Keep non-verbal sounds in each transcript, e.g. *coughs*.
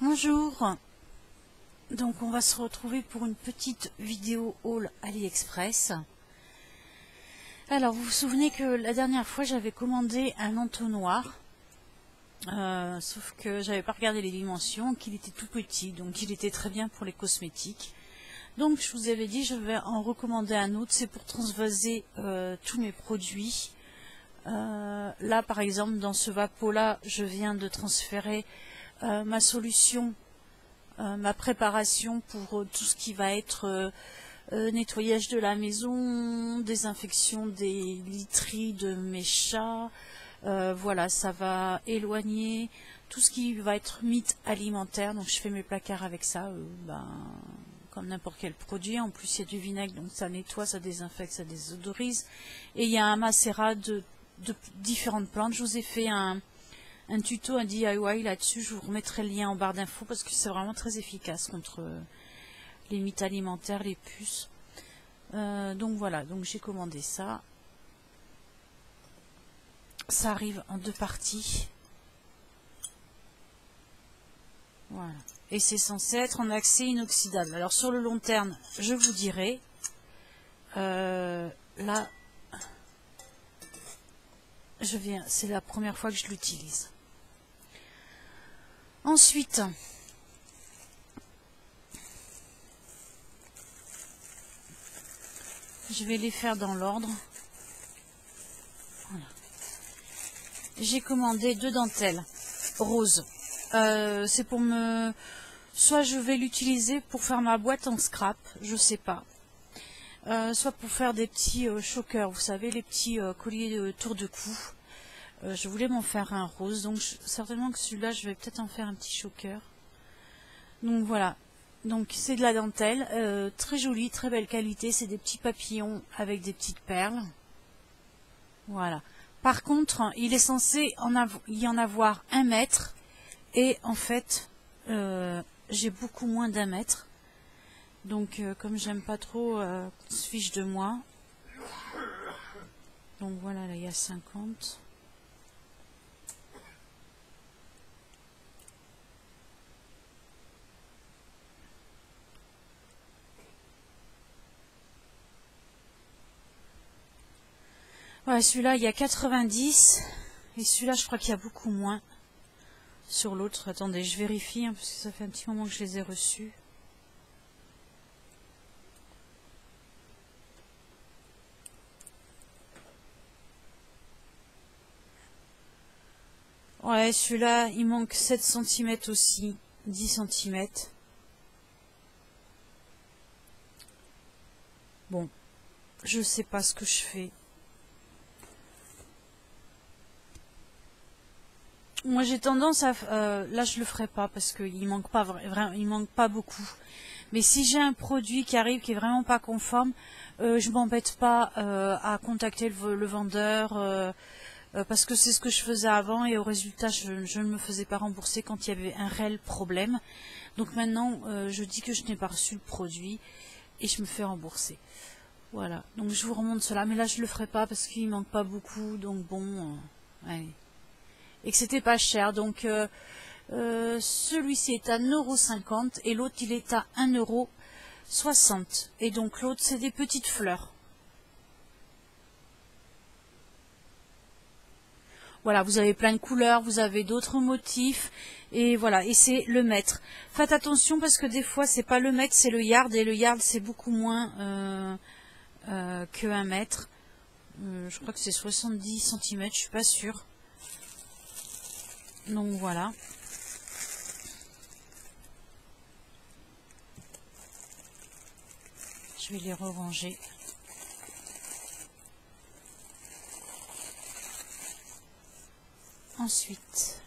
Bonjour Donc on va se retrouver pour une petite vidéo haul AliExpress. Alors vous vous souvenez que la dernière fois j'avais commandé un entonnoir euh, sauf que j'avais pas regardé les dimensions, qu'il était tout petit, donc il était très bien pour les cosmétiques. Donc je vous avais dit je vais en recommander un autre, c'est pour transvaser euh, tous mes produits. Euh, là par exemple dans ce vapeau là je viens de transférer euh, ma solution, euh, ma préparation pour euh, tout ce qui va être nettoyage de la maison, désinfection des literies de mes chats. voilà, ça va éloigner tout ce qui va être mythe alimentaire. Donc je fais mes placards avec ça, ben, comme n'importe quel produit. En plus, il y a du vinaigre, donc ça nettoie, ça désinfecte, ça désodorise. Et il y a un macérat de, de différentes plantes. Je vous ai fait un, un tuto, un DIY là-dessus. Je vous remettrai le lien en barre d'infos parce que c'est vraiment très efficace contre euh, les mythes alimentaires, les puces. Euh, donc voilà, donc j'ai commandé ça. Ça arrive en deux parties. Voilà. Et c'est censé être en accès inoxydable. Alors sur le long terme, je vous dirai. Euh, là, je viens, c'est la première fois que je l'utilise. Ensuite, je vais les faire dans l'ordre. J'ai commandé deux dentelles roses. Euh, c'est pour me... Soit je vais l'utiliser pour faire ma boîte en scrap, je sais pas. Euh, soit pour faire des petits euh, choqueurs, vous savez, les petits colliers de tour de cou. Euh, je voulais m'en faire un rose, donc certainement que celui-là, je vais peut-être en faire un petit choker. Donc voilà, donc c'est de la dentelle, euh, très jolie, très belle qualité, c'est des petits papillons avec des petites perles. Voilà. Par contre, il est censé en y en avoir un mètre, et en fait, euh, j'ai beaucoup moins d'un mètre. Donc comme j'aime pas trop qu'on se fiche de moi, donc voilà, là il y a 50. Ouais, celui-là, il y a 90. Et celui-là, je crois qu'il y a beaucoup moins. Sur l'autre, attendez, je vérifie, hein, parce que ça fait un petit moment que je les ai reçus. Ouais, celui-là, il manque 7 cm aussi. 10 cm. Bon, je sais pas ce que je fais. Moi j'ai tendance à... Euh, là je le ferai pas parce qu'il manque pas vraiment, il manque pas beaucoup. Mais si j'ai un produit qui arrive qui est vraiment pas conforme, euh, je m'embête pas euh, à contacter le, vendeur parce que c'est ce que je faisais avant et au résultat je, ne me faisais pas rembourser quand il y avait un réel problème. Donc maintenant je dis que je n'ai pas reçu le produit et je me fais rembourser. Voilà, donc je vous remonte cela, mais là je le ferai pas parce qu'il manque pas beaucoup, donc bon, allez et que c'était pas cher. Donc euh, euh, celui-ci est à 1,50€ et l'autre il est à 1,60€. Et donc l'autre c'est des petites fleurs. Voilà, vous avez plein de couleurs, vous avez d'autres motifs, et voilà, et c'est le mètre. Faites attention parce que des fois c'est pas le mètre, c'est le yard, et le yard c'est beaucoup moins euh, que un mètre. je crois que c'est 70 cm, je suis pas sûre. Donc voilà. Je vais les ranger. Ensuite,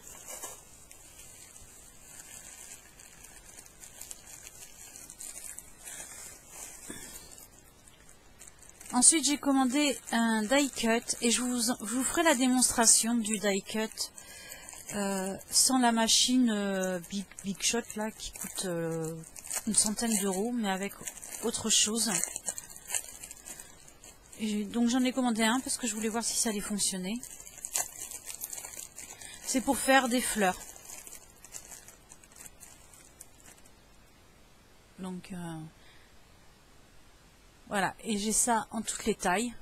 Ensuite, j'ai commandé un die cut et je vous, je vous ferai la démonstration du die cut euh, sans la machine euh, Big, Big Shot là qui coûte euh, une centaine d'euros mais avec autre chose. Donc j'en ai commandé un parce que je voulais voir si ça allait fonctionner. C'est pour faire des fleurs. Donc voilà, et j'ai ça en toutes les tailles.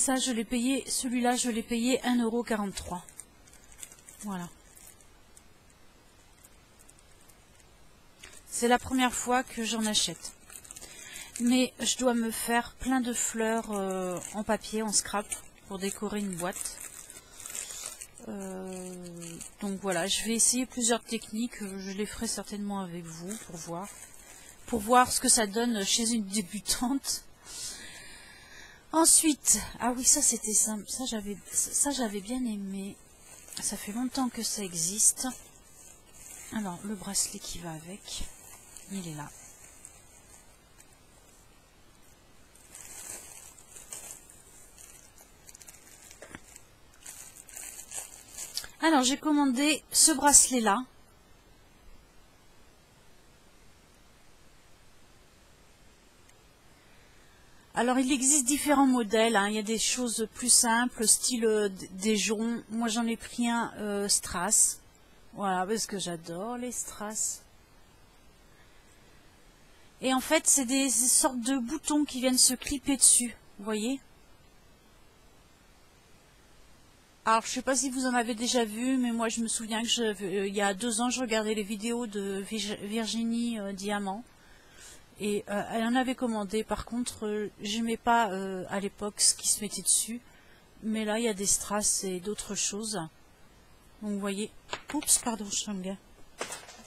Ça, je l'ai payé, celui-là, je l'ai payé 1,43€. Voilà. C'est la première fois que j'en achète. Mais je dois me faire plein de fleurs euh, en papier, en scrap, pour décorer une boîte. Euh, donc voilà, je vais essayer plusieurs techniques. Je les ferai certainement avec vous pour voir. Pour voir ce que ça donne chez une débutante. Ensuite, ah oui, ça c'était simple. Ça j'avais ça j'avais bien aimé. Ça fait longtemps que ça existe. Alors, le bracelet qui va avec, il est là. Alors, j'ai commandé ce bracelet-là. Alors, il existe différents modèles. Hein. Il y a des choses plus simples, style euh, des joncs. Moi, j'en ai pris un euh, Strass. Voilà, parce que j'adore les Strass. Et en fait, c'est des sortes de boutons qui viennent se clipper dessus. Vous voyez Alors, je sais pas si vous en avez déjà vu, mais moi, je me souviens que euh, il y a deux ans, je regardais les vidéos de Virginie Diamant. Et euh, elle en avait commandé. Par contre, je n'aimais pas à l'époque ce qui se mettait dessus. Mais là, il y a des strass et d'autres choses. Donc, vous voyez. Oups, pardon, Shanga.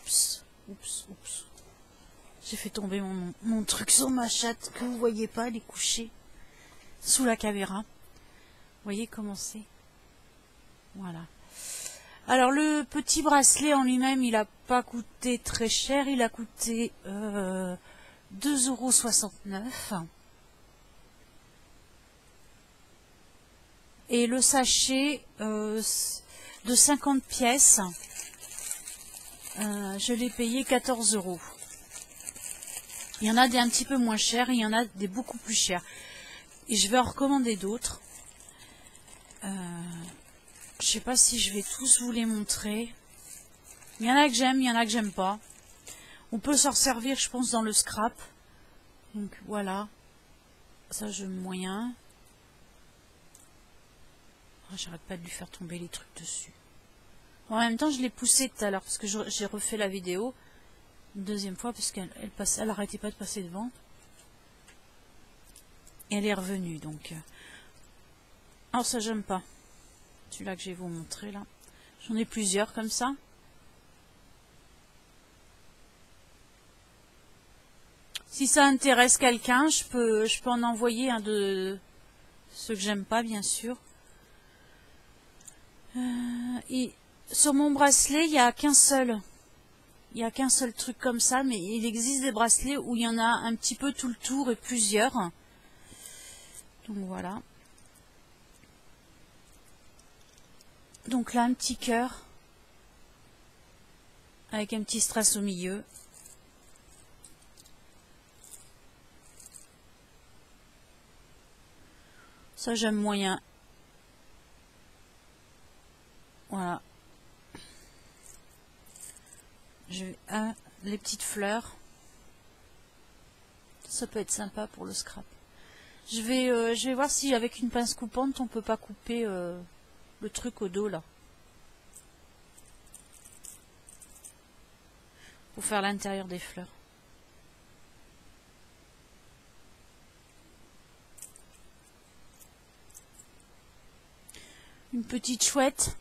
Oups, oups, oups. J'ai fait tomber mon, mon, truc sur ma chatte que vous voyez pas, elle est couchée sous la caméra. Vous voyez comment c'est voilà. Alors le petit bracelet en lui-même, il n'a pas coûté très cher, il a coûté euh, 2,69€. Et le sachet euh, de 50 pièces, euh, je l'ai payé 14 euros. Il y en a des un petit peu moins chers, il y en a des beaucoup plus chers. Et je vais en recommander d'autres. Euh, je sais pas si je vais tous vous les montrer. Il y en a que j'aime, il y en a que j'aime pas. On peut s'en servir, je pense, dans le scrap. Donc voilà. Ça, je moyen. Oh, J'arrête pas de lui faire tomber les trucs dessus. En même temps, je l'ai poussé tout à l'heure parce que j'ai refait la vidéo une deuxième fois parce qu'elle elle, pas de passer devant. Et elle est revenue donc. Alors ça j'aime pas celui-là que je vais vous montrer là. J'en ai plusieurs comme ça. Si ça intéresse quelqu'un, je peux, je peux en envoyer un de ceux que j'aime pas, bien sûr. Euh, et sur mon bracelet, il n'y a qu'un seul. Il n'y a qu'un seul truc comme ça, mais il existe des bracelets où il y en a un petit peu tout le tour et plusieurs. Donc voilà. Donc là, un petit cœur avec un petit strass au milieu. Ça, j'aime moyen. Voilà. Je un, les petites fleurs. Ça peut être sympa pour le scrap. Je vais, euh, je vais voir si avec une pince coupante, on peut pas couper... Euh, le truc au dos là. Pour faire l'intérieur des fleurs. Petite chouette.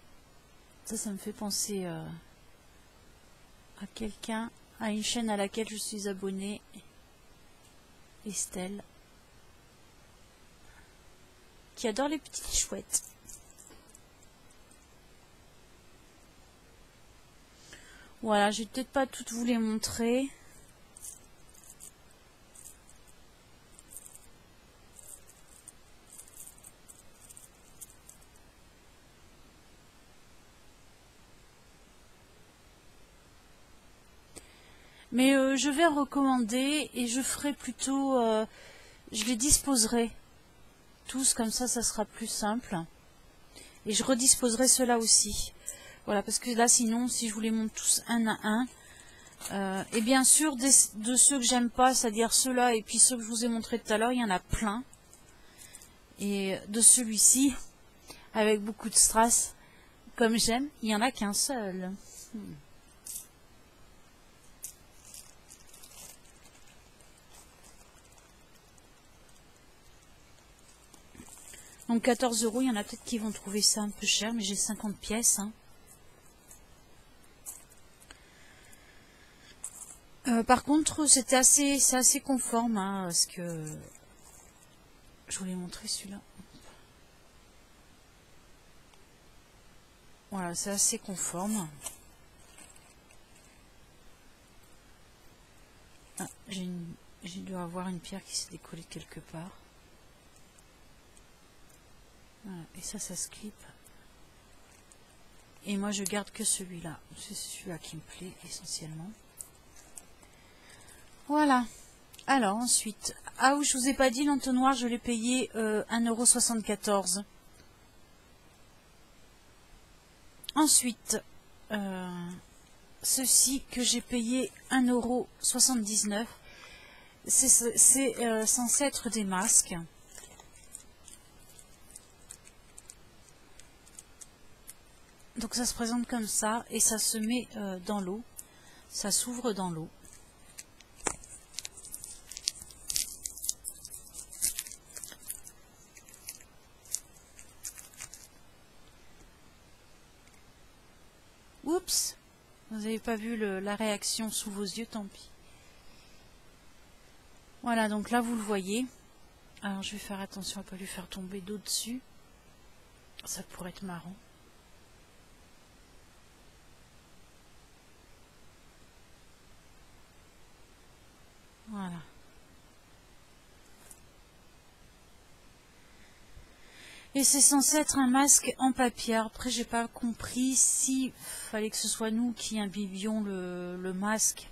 Ça, ça me fait penser euh, à quelqu'un, à une chaîne à laquelle je suis abonnée. Estelle. Qui adore les petites chouettes. Voilà, je vais peut-être pas toutes vous les montrer. Mais euh, je vais recommander et je ferai plutôt, euh, je les disposerai tous comme ça, ça sera plus simple. Et je redisposerai cela aussi. Voilà, parce que là, sinon, si je vous les montre tous un à un, euh, et bien sûr, de ceux que j'aime pas, c'est-à-dire ceux-là et puis ceux que je vous ai montré tout à l'heure, il y en a plein. Et de celui-ci, avec beaucoup de strass, comme j'aime, il n'y en a qu'un seul. Hmm. Donc 14 euros, il y en a peut-être qui vont trouver ça un peu cher, mais j'ai 50 pièces. Hein. Euh, par contre, c'était assez, c'est assez conforme hein, à ce que je voulais montrer celui-là. Voilà, c'est assez conforme. Ah, j'ai dû avoir une pierre qui s'est décollée quelque part. Et ça, ça se clip. Et moi, je garde que celui-là. C'est celui-là qui me plaît essentiellement. Voilà. Alors, ensuite. Ah oui, je vous ai pas dit, l'entonnoir, je l'ai payé euh, 1,74€. Ensuite, euh, ceci que j'ai payé 1,79€. C'est euh, censé être des masques. Donc ça se présente comme ça et ça se met euh, dans l'eau. Ça s'ouvre dans l'eau. Oups Vous n'avez pas vu la réaction sous vos yeux, tant pis. Voilà, donc là vous le voyez. Alors je vais faire attention à ne pas lui faire tomber d'eau dessus. Ça pourrait être marrant. Voilà. Et c'est censé être un masque en papier. Après, j'ai pas compris si fallait que ce soit nous qui imbibions le, masque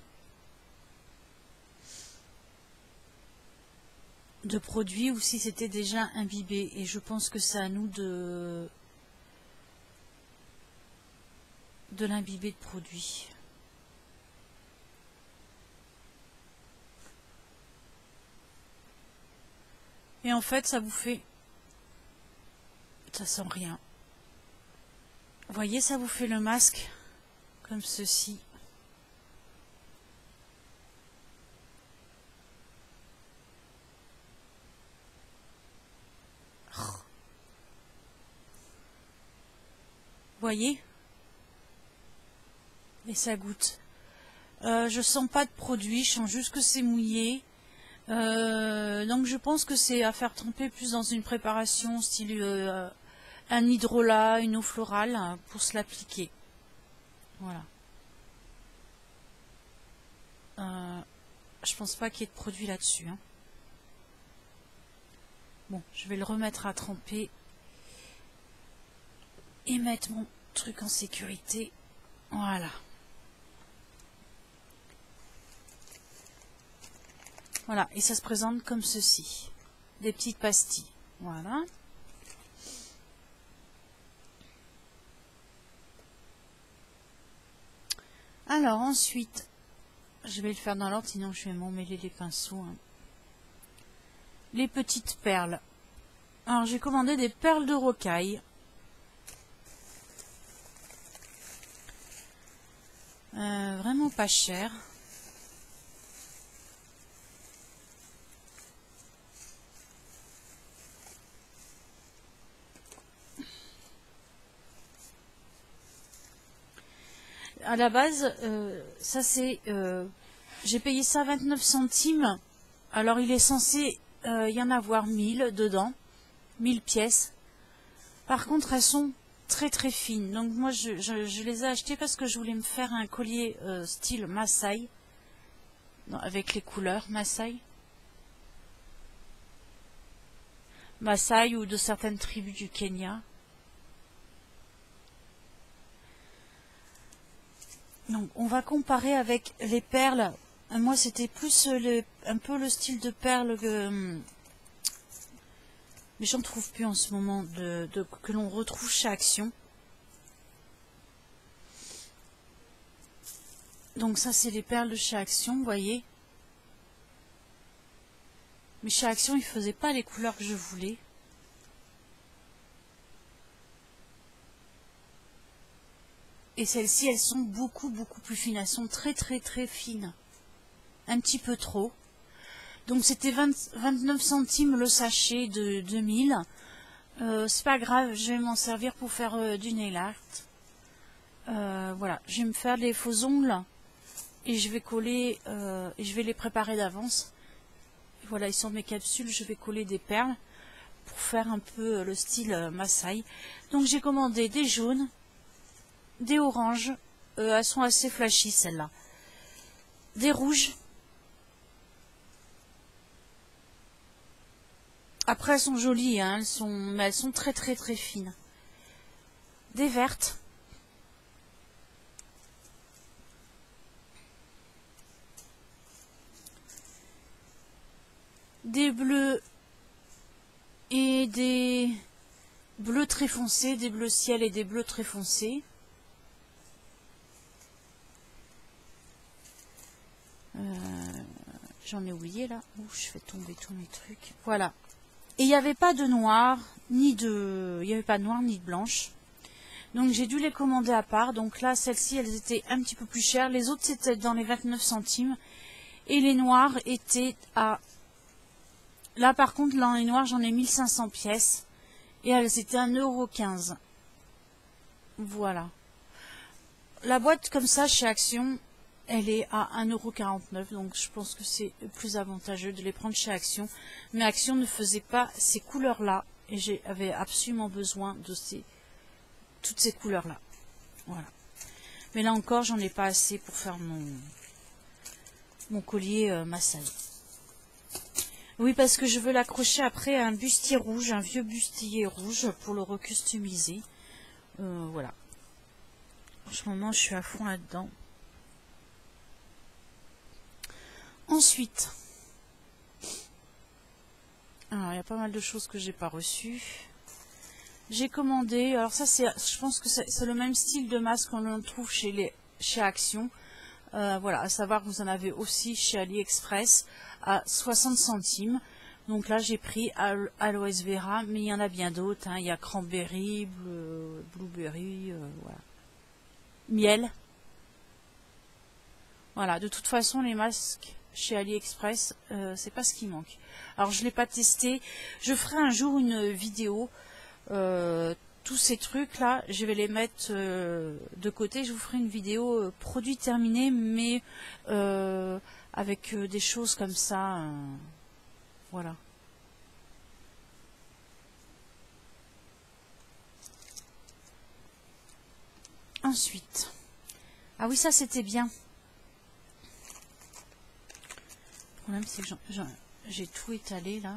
de produit ou si c'était déjà imbibé. Et je pense que c'est à nous de de l'imbiber de produit. Et en fait, ça vous fait ça sent rien. Vous voyez, ça vous fait le masque comme ceci. voyez? Et ça goûte. Euh, je sens pas de produit, je sens juste que c'est mouillé. Euh, donc je pense que c'est à faire tremper plus dans une préparation style euh, un hydrolat, une eau florale hein, pour se l'appliquer. Voilà. Euh, je pense pas qu'il y ait de produit là-dessus. Hein. Bon, je vais le remettre à tremper et mettre mon truc en sécurité. Voilà. Voilà, et ça se présente comme ceci. Des petites pastilles. Voilà. Alors ensuite, je vais le faire dans l'ordre, sinon je vais m'emmêler les pinceaux. Hein. Les petites perles. Alors j'ai commandé des perles de rocaille. Euh, vraiment pas cher. À la base, euh, ça c'est, euh, j'ai payé ça 29 centimes. Alors il est censé euh, y en avoir 1000 dedans, 1000 pièces. Par contre, elles sont très très fines. Donc moi, je, les ai achetées parce que je voulais me faire un collier style Maasai, avec les couleurs Maasai. Maasai ou de certaines tribus du Kenya. Donc on va comparer avec les perles. Moi c'était plus un peu le style de perles que, Mais j'en trouve plus en ce moment que l'on retrouve chez Action. Donc ça, c'est les perles de chez Action, vous voyez. Mais chez Action, ils ne faisaient pas les couleurs que je voulais. Et celles-ci, elles sont beaucoup, beaucoup plus fines. Elles sont très, très, très fines. Un petit peu trop. Donc c'était 29 centimes le sachet de 2000. Euh, c'est pas grave, je vais m'en servir pour faire euh, du nail art. Euh, voilà, je vais me faire des faux ongles et je vais coller et je vais les préparer d'avance. Voilà, ils sont mes capsules, je vais coller des perles pour faire un peu le style Maasai. Donc j'ai commandé des jaunes, des oranges, euh, elles sont assez flashy celles-là, des rouges, après elles sont jolies, hein, elles sont, mais elles sont très très très fines, des vertes, des bleus et des bleus très foncés, des bleus ciel et des bleus très foncés. J'en ai oublié là. Ouh, je fais tomber tous mes trucs. Voilà. Et il n'y avait pas de noir, ni de... Il n'y avait pas de noir, ni de blanche. Donc j'ai dû les commander à part. Donc là, celles-ci, elles étaient un petit peu plus chères. Les autres, c'était dans les 29 centimes. Et les noirs étaient à... Là, par contre, dans les noirs, j'en ai 1500 pièces. Et elles étaient 1,15€. Voilà. La boîte comme ça, chez Action, elle est à 1,49€, donc je pense que c'est plus avantageux de les prendre chez Action. Mais Action ne faisait pas ces couleurs-là, et j'avais absolument besoin de ces, toutes ces couleurs-là. Voilà. Mais là encore, j'en ai pas assez pour faire mon, mon collier euh, Oui, parce que je veux l'accrocher après à un bustier rouge, un vieux bustier rouge, pour le recustomiser. Euh, voilà. En ce moment, je suis à fond là-dedans. Ensuite, alors il y a pas mal de choses que j'ai pas reçues. J'ai commandé, alors ça c'est, je pense que c'est le même style de masque qu'on trouve chez Action. Euh, voilà, à savoir que vous en avez aussi chez AliExpress à 60 centimes. Donc là j'ai pris Aloes Vera, mais il y en a bien d'autres. Hein. Il y a Cranberry, Blueberry, euh. Miel. Voilà, de toute façon les masques chez AliExpress, euh, c'est pas ce qui manque. Alors je l'ai pas testé. Je ferai un jour une vidéo. Euh, tous ces trucs là, je vais les mettre euh, de côté. Je vous ferai une vidéo produit terminé, mais avec des choses comme ça. voilà. Ensuite. Ah oui, ça c'était bien. Problème, c'est que j'ai tout étalé là.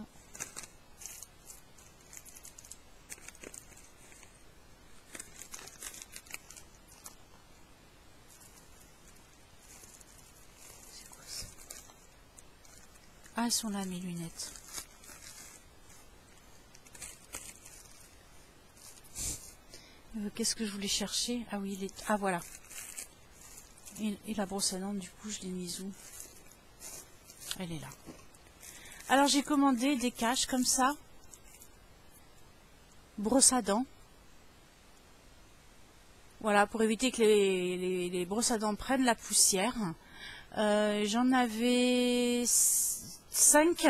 Ah, elles sont là mes lunettes. Euh, qu'est-ce que je voulais chercher? Ah oui, il est... Ah voilà. Et, la brosse à dents, du coup, je l'ai mise où? Elle est là. Alors j'ai commandé des caches comme ça. Brosse à dents. Voilà, pour éviter que les, brosses à dents prennent la poussière. Euh, j'en avais 5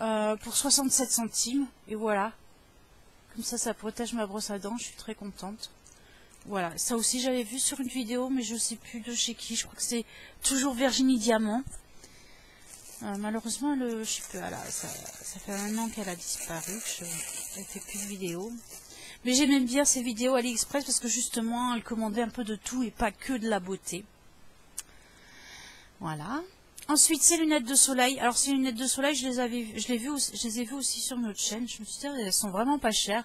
euh, pour 67 centimes. Et voilà. Comme ça, ça protège ma brosse à dents. Je suis très contente. Voilà, ça aussi j'avais vu sur une vidéo, mais je sais plus de chez qui. Je crois que c'est toujours Virginie Diamant. Euh, malheureusement, le, je sais ça, fait un an qu'elle a disparu, je ne fais plus de vidéos. Mais j'aime bien ces vidéos AliExpress parce que justement, elle commandait un peu de tout et pas que de la beauté. Voilà. Ensuite, ces lunettes de soleil. Alors, ces lunettes de soleil, je les avais, ai vues aussi sur notre chaîne. Je me suis dit, elles sont vraiment pas chères.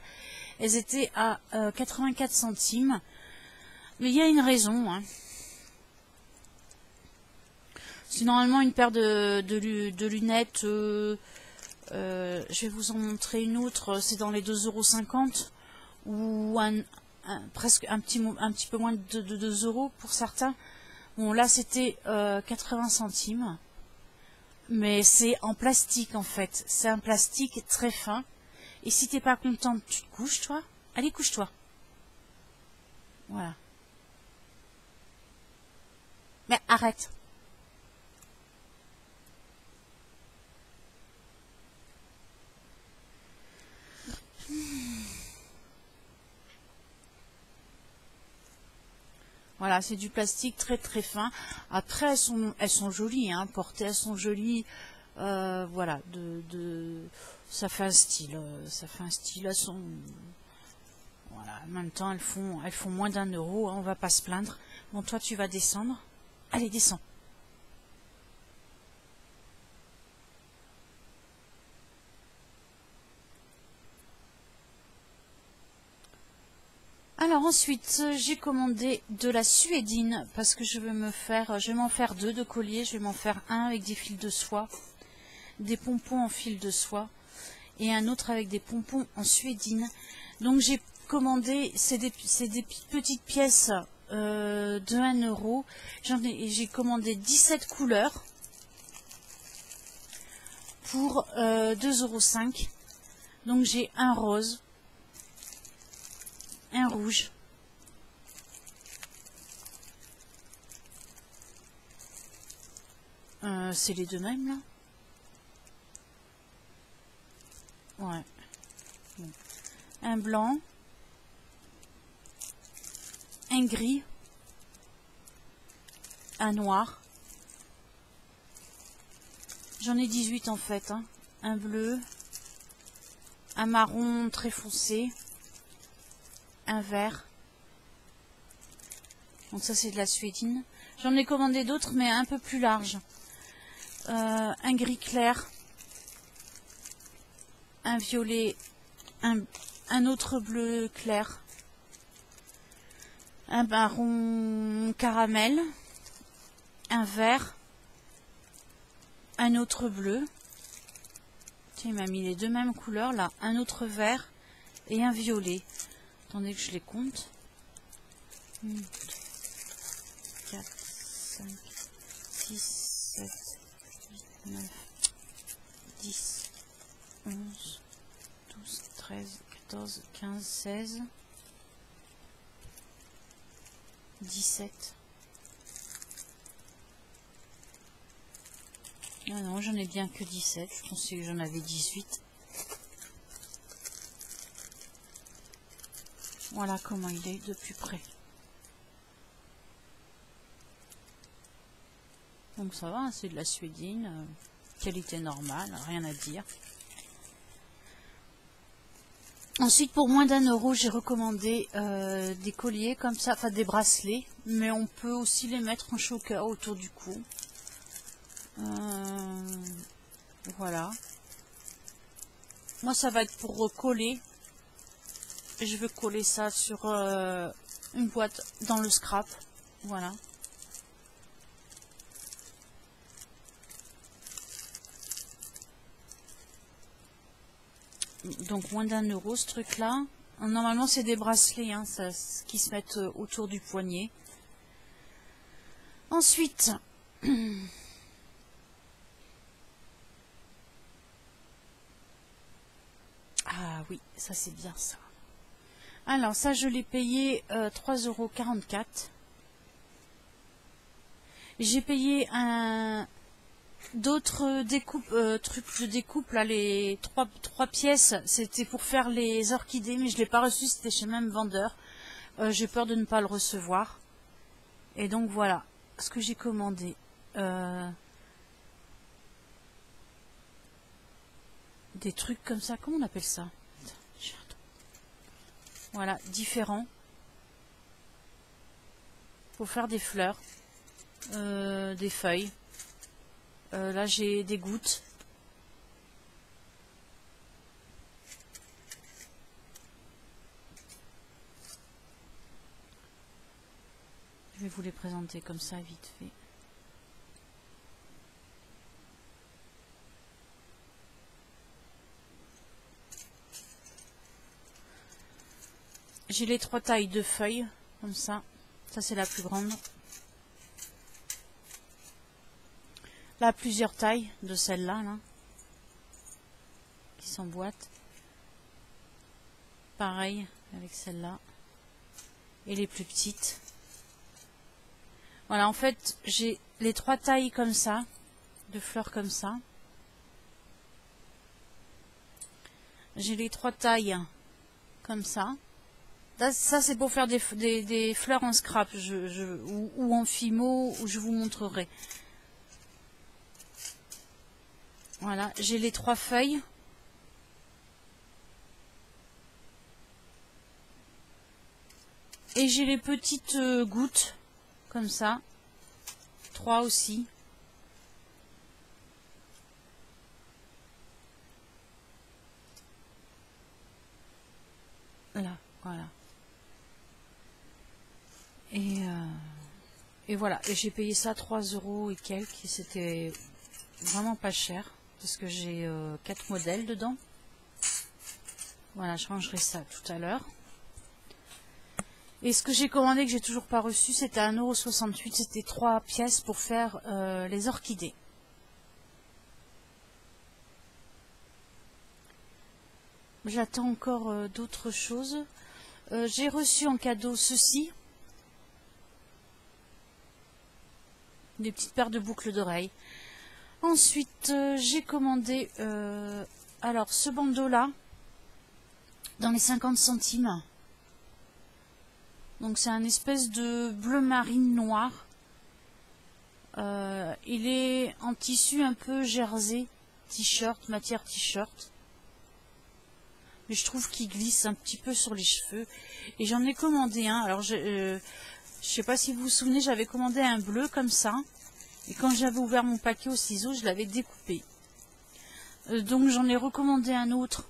Elles étaient à 84 euh, centimes. Mais il y a une raison. Hein. C'est normalement une paire de, lunettes euh, Euh, je vais vous en montrer une autre, c'est dans les 2,50€ ou un, presque un petit, un petit peu moins de, 2 euros pour certains. Bon, là, c'était 80 centimes. Mais c'est en plastique, en fait. C'est un plastique très fin. Et si t'es pas contente, tu te couches, toi. Allez, couche-toi. Voilà. Mais arrête. Voilà, c'est du plastique très très fin. Après, elles sont, jolies, hein, portées, elles sont jolies. Euh, voilà, de, ça fait un style, euh, ça fait un style. Elles sont, voilà, en même temps, elles font, elles font moins d'un euro. Hein, on va pas se plaindre. Bon, toi, tu vas descendre. Allez, descends. Ensuite, j'ai commandé de la suédine parce que je vais me faire, je vais m'en faire deux de colliers. Je vais m'en faire un avec des fils de soie, des pompons en fil de soie et un autre avec des pompons en suédine. Donc j'ai commandé, c'est des, des, petites pièces euh, de 1 euro. J'ai commandé 17 couleurs pour euh, 2,5 euros. Donc j'ai un rose, un rouge. Euh, c'est les deux mêmes là? Ouais. Un blanc. Un gris. Un noir. J'en ai 18 en fait. Hein. Un bleu. Un marron très foncé un vert. Donc ça c'est de la suédine. J'en ai commandé d'autres mais un peu plus larges. Euh, un gris clair. Un violet. Un, autre bleu clair. Un marron caramel. Un vert. Un autre bleu. Tiens, il m'a mis les deux mêmes couleurs là. Un autre vert et un violet. Attendez que je les compte. 1, 2, 4, 5, 6, 7, 8, 9, 10, 11, 12, 13, 14, 15, 16, 17. Ah non, j'en ai bien que 17. Je pensais que j'en avais 18. Voilà comment il est de plus près. Donc ça va, c'est de la suédine, euh, qualité normale, rien à dire. Ensuite, pour moins d'un euro, j'ai recommandé euh, des colliers comme ça, enfin des bracelets, mais on peut aussi les mettre en choker autour du cou. Euh, voilà. Moi, ça va être pour recoller je veux coller ça sur euh, une boîte dans le scrap. Voilà. Donc moins d'un euro ce truc là. Normalement c'est des bracelets hein, qui se mettent euh, autour du poignet. Ensuite, *clears throat* ah oui, ça c'est bien ça. Alors ça je l'ai payé euh, 3,44€. J'ai payé un d'autres découpes euh, trucs de découpe là les trois, trois pièces. C'était pour faire les orchidées mais je l'ai pas reçu. C'était chez le même vendeur. Euh, j'ai peur de ne pas le recevoir. Et donc voilà ce que j'ai commandé. Euh, des trucs comme ça. Comment on appelle ça? Voilà, différents. Pour faire des fleurs, euh, des feuilles. Euh, là, j'ai des gouttes. Je vais vous les présenter comme ça, vite fait. J'ai les trois tailles de feuilles, comme ça. Ça, c'est la plus grande. Là, plusieurs tailles de celle-là, là, qui s'emboîtent. Pareil avec celle-là. Et les plus petites. Voilà, en fait, j'ai les trois tailles comme ça, de fleurs comme ça. J'ai les trois tailles comme ça. Ça, c'est pour faire des, des, fleurs en scrap je, ou, ou, en fimo, où je vous montrerai. Voilà, j'ai les trois feuilles. Et j'ai les petites euh, gouttes, comme ça. Trois aussi. Là, voilà. Et, euh, et voilà. Et j'ai payé ça 3 euros et quelques. C'était vraiment pas cher. Parce que j'ai euh, quatre modèles dedans. Voilà, je rangerai ça tout à l'heure. Et ce que j'ai commandé que j'ai toujours pas reçu, c'était 1,68€. C'était trois pièces pour faire euh, les orchidées. J'attends encore euh, d'autres choses. J'ai reçu en cadeau ceci. Des petites paires de boucles d'oreilles. Ensuite, j'ai commandé alors ce bandeau là dans les 50 centimes. Donc c'est un espèce de bleu marine noir. Euh, il est en tissu un peu jersey, t-shirt, matière t-shirt. Mais je trouve qu'il glisse un petit peu sur les cheveux. Et j'en ai commandé un. Alors je, euh, je sais pas si vous vous souvenez, j'avais commandé un bleu comme ça. Et quand j'avais ouvert mon paquet au ciseau, je l'avais découpé. Euh, donc j'en ai recommandé un autre.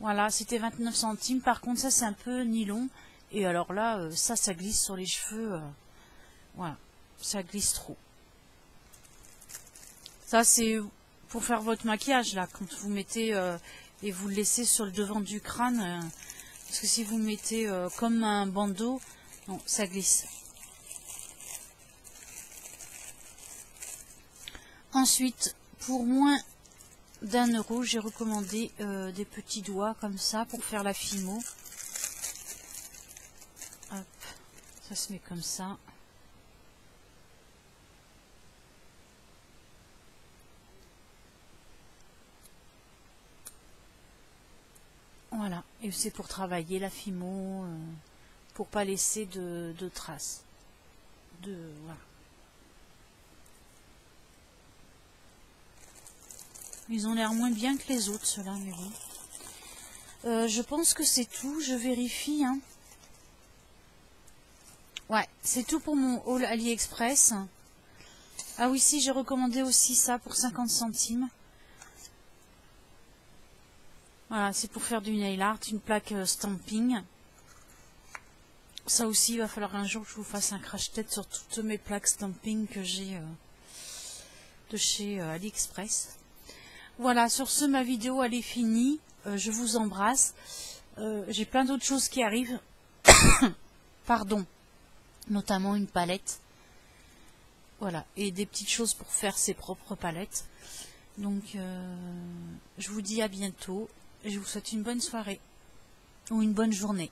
Voilà, c'était 29 centimes. Par contre, ça c'est un peu nylon. Et alors là, euh, ça, ça glisse sur les cheveux. Euh, voilà, ça glisse trop. Ça, c'est pour faire votre maquillage, là, quand vous mettez et vous le laissez sur le devant du crâne. parce que si vous mettez comme un bandeau, non, ça glisse. Ensuite, pour moins d'un euro, j'ai recommandé des petits doigts comme ça pour faire la fimo. Ça se met comme ça. Voilà, et c'est pour travailler la fimo, euh, pour pas laisser de, traces. De, voilà. Ils ont l'air moins bien que les autres, ceux-là, mais bon. Euh, je pense que c'est tout, je vérifie. Hein. Ouais, c'est tout pour mon haul AliExpress. Ah oui, si, j'ai recommandé aussi ça pour 50 centimes. Voilà, c'est pour faire du nail art, une plaque euh, stamping. Ça aussi, il va falloir un jour que je vous fasse un crash-tête sur toutes mes plaques stamping que j'ai euh, de chez euh, AliExpress. Voilà, sur ce, ma vidéo, elle est finie. je vous embrasse. j'ai plein d'autres choses qui arrivent. *coughs* Pardon notamment une palette. Voilà, et des petites choses pour faire ses propres palettes. Donc, euh, je vous dis à bientôt. Je vous souhaite une bonne soirée ou une bonne journée.